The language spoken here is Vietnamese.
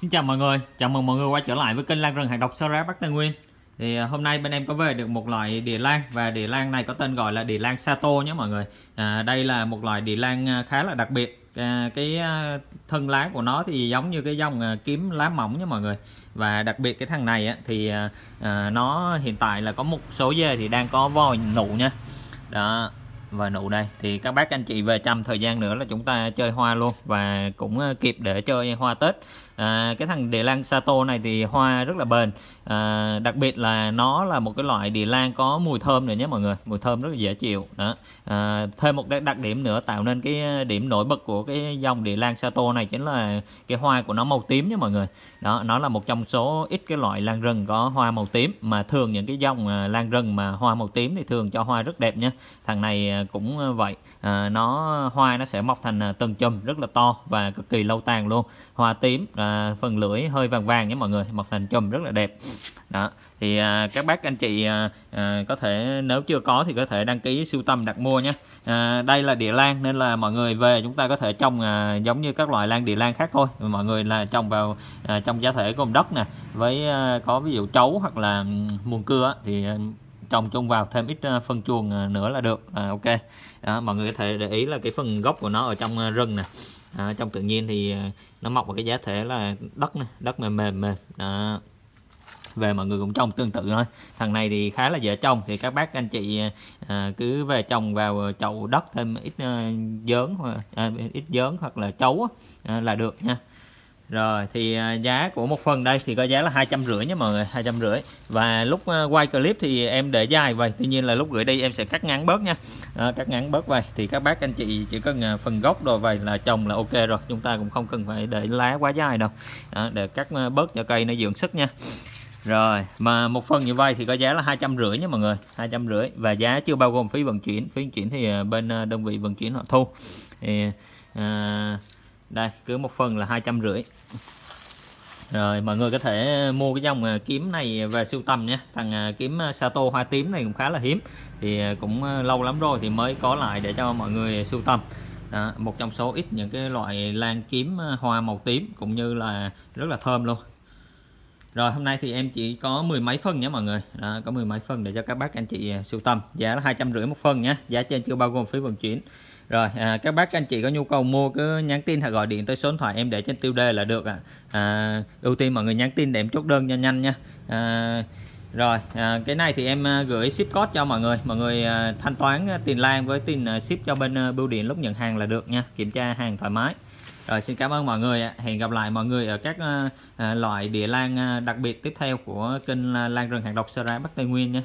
Xin chào mọi người, chào mừng mọi người quay trở lại với kênh Lan rừng hạt độc Sora Bắc Tây Nguyên. Thì à, hôm nay bên em có về được một loại địa lan và địa lan này có tên gọi là địa lan Sato nhé mọi người. À, đây là một loại địa lan à, khá là đặc biệt. À, cái à, thân lá của nó thì giống như cái dòng kiếm lá mỏng nhé mọi người. Và đặc biệt cái thằng này á, thì à, nó hiện tại là có một số dê thì đang có vòi nụ nha. Đó, và nụ đây. Thì các bác anh chị về chăm thời gian nữa là chúng ta chơi hoa luôn và cũng ờ, kịp để chơi hoa Tết. À, cái thằng địa lan Sato này thì hoa rất là bền. À, đặc biệt là nó là một cái loại địa lan có mùi thơm nữa nhé mọi người. Mùi thơm rất là dễ chịu. Đó. À, thêm một đặc điểm nữa tạo nên cái ờ, điểm nổi bật của cái dòng địa lan Sato này chính là cái hoa của nó màu tím nhé mọi người. Đó nó là một trong số ít cái loại lan rừng có hoa màu tím mà thường những cái dòng ờ, lan rừng mà hoa màu tím thì thường cho hoa rất đẹp nhé. Thằng này cũng ờ, vậy. À, nó hoa nó sẽ mọc thành ờ, từng chùm rất là to và cực kỳ lâu tàn luôn. Hoa tím à, phần lưỡi hơi vàng vàng nhé mọi người mọc thành chùm rất là đẹp. Đó thì à, các bác anh chị à, à, có thể nếu chưa có thì có thể đăng ký sưu tầm đặt mua nhé. À, đây là địa lan nên là mọi người về chúng ta có thể trồng à, giống như các loại lan địa lan khác thôi. Mọi người là trồng vào à, trong giá thể gồm đất nè với à, có ví dụ trấu hoặc là muôn cưa thì trồng chung vào thêm ít ờ, phân chuồng ờ, nữa là được. À, ok. Đó, mọi người có thể để ý là cái phần gốc của nó ở trong ờ, rừng nè. À, trong tự nhiên thì nó mọc ở cái giá thể là đất này, đất mềm mềm mềm. Đó. Về mọi người cũng trồng tương tự thôi. Thằng này thì khá là dễ trồng thì các bác anh chị à, cứ về trồng vào chậu đất thêm ít à, dớn hoặc à, ít dớn hoặc là chấu à, là được nha rồi thì à, giá của một phần đây thì có giá là hai trăm rưỡi nhé mọi người hai trăm rưỡi. Và lúc à, quay clip thì em để dài vậy tuy nhiên là lúc gửi đi em sẽ cắt ngắn bớt nha. À, cắt ngắn bớt vậy. Thì các bác anh chị chỉ cần à, phần gốc đồ vậy là trồng là ok rồi. Chúng ta cũng không cần phải để lá quá dài đâu. À, để cắt bớt cho cây nó dưỡng sức nha. Rồi mà một phần như vậy thì có giá là hai trăm rưỡi nha mọi người hai trăm rưỡi. Và giá chưa bao gồm phí vận chuyển. Phí vận chuyển thì bên đơn vị vận chuyển họ thu. Thì à, đây cứ một phần là hai trăm rưỡi. Rồi mọi người có thể mua cái dòng à, kiếm này về sưu tầm nhé. Thằng à, kiếm à, Sato hoa tím này cũng khá là hiếm. Thì cũng lâu lắm rồi thì mới có lại để cho mọi người sưu tầm. Đó, một trong số ít những cái loại lan kiếm hoa màu tím cũng như là rất là thơm luôn rồi hôm nay thì em chỉ có mười mấy phân nhé mọi người. Đó, có mười mấy phân để cho các bác anh chị à, sưu tầm. Giá là hai trăm rưỡi một phân nhé. Giá trên chưa bao gồm phí vận chuyển. Rồi à, các bác anh chị có nhu cầu mua cứ nhắn tin hoặc gọi điện tới số điện thoại em để trên tiêu đề là được ạ. À. à, ưu tiên mọi người nhắn tin để em chốt đơn cho nhanh nha. À, rồi à, cái này thì em à, gửi ship code cho mọi người. Mọi người à, thanh toán à, tiền lan với tiền ship cho bên bưu điện lúc nhận hàng là được nha. Kiểm tra hàng thoải mái rồi, xin cảm ơn mọi người ạ. hẹn gặp lại mọi người ở các ờ, ờ, loại địa lan ờ, đặc biệt tiếp theo của kênh lan rừng hàng độc Sơ Ra Bắc Tây Nguyên nha